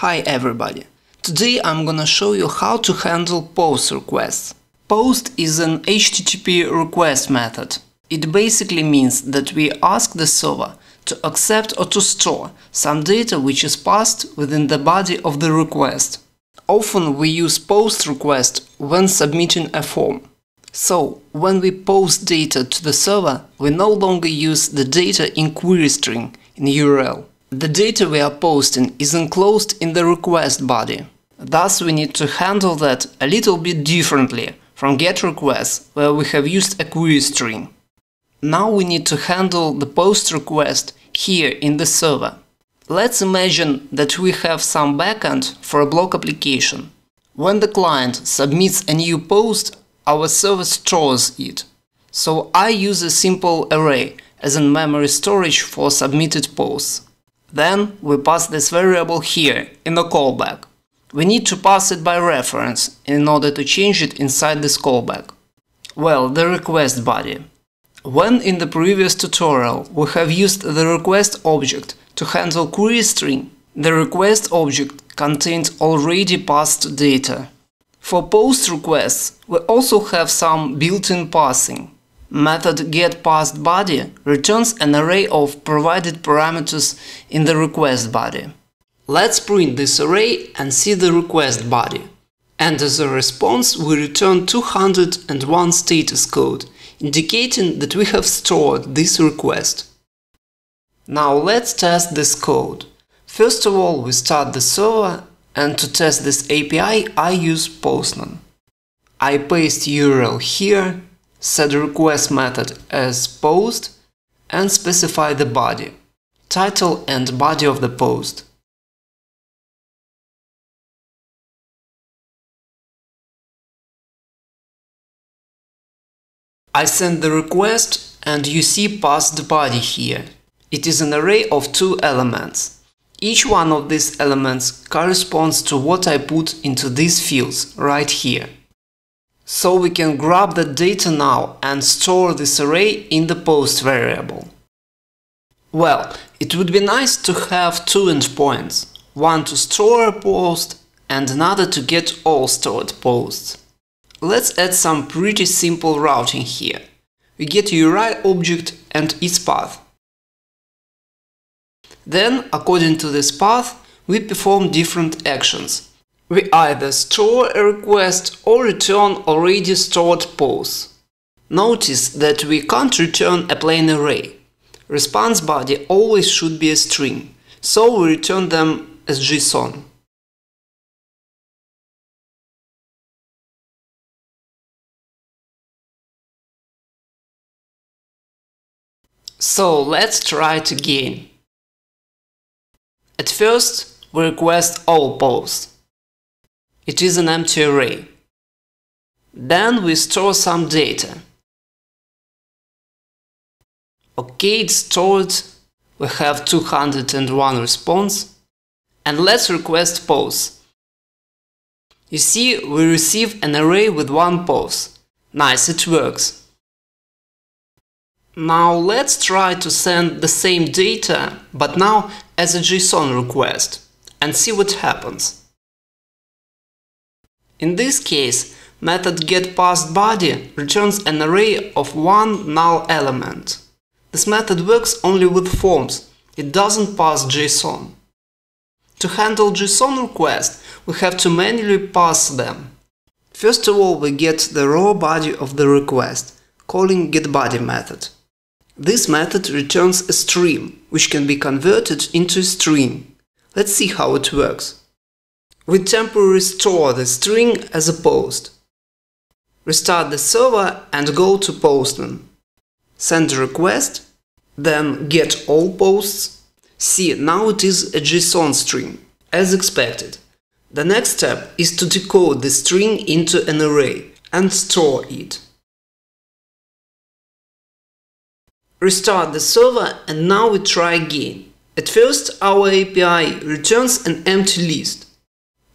Hi everybody! Today I'm gonna show you how to handle POST requests. POST is an HTTP request method. It basically means that we ask the server to accept or to store some data which is passed within the body of the request. Often we use POST request when submitting a form. So, when we post data to the server, we no longer use the data in query string in URL. The data we are posting is enclosed in the request body. Thus, we need to handle that a little bit differently from GET requests, where we have used a query string. Now we need to handle the post request here in the server. Let's imagine that we have some backend for a blog application. When the client submits a new post, our server stores it. So I use a simple array as in memory storage for submitted posts. Then we pass this variable here in the callback. We need to pass it by reference in order to change it inside this callback. Well, the request body. When in the previous tutorial we have used the request object to handle query string, the request object contained already passed data. For post requests, we also have some built-in passing. Method getParsedBody returns an array of provided parameters in the request body. Let's print this array and see the request body. And as a response, we return 201 status code, indicating that we have stored this request. Now let's test this code. First of all, we start the server and to test this API I use Postman. I paste URL here, set the request method as post and specify the body, title and body of the post. I send the request and you see passed body here. It is an array of two elements. Each one of these elements corresponds to what I put into these fields right here. So we can grab the data now and store this array in the post variable. Well, it would be nice to have two endpoints, one to store a post and another to get all stored posts. Let's add some pretty simple routing here. We get URI object and its path. Then, according to this path, we perform different actions. We either store a request or return already stored posts. Notice that we can't return a plain array. Response body always should be a string, so we return them as JSON. So let's try it again. At first, we request all posts. It is an empty array. Then we store some data. OK, it's stored. We have 201 response. And let's request posts. You see, we receive an array with one post. Nice, it works. Now let's try to send the same data, but now as a JSON request, and see what happens. In this case, method getParsedBody returns an array of one null element. This method works only with forms, it doesn't pass JSON. To handle JSON requests, we have to manually pass them. First of all, we get the raw body of the request, calling getBody method. This method returns a stream, which can be converted into a string. Let's see how it works. We temporarily store the string as a post. Restart the server and go to Postman. Send a request, then get all posts. See, now it is a JSON string, as expected. The next step is to decode the string into an array and store it. Restart the server and now we try again. At first our API returns an empty list.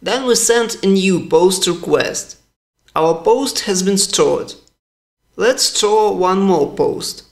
Then we send a new post request. Our post has been stored. Let's store one more post.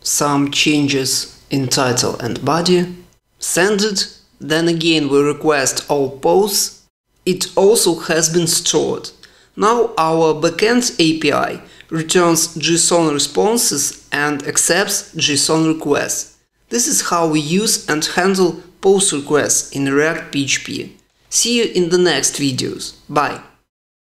Some changes in title and body. Send it, then again we request all posts, it also has been stored. Now our backend API returns JSON responses and accepts JSON requests. This is how we use and handle post requests in ReactPHP. See you in the next videos. Bye!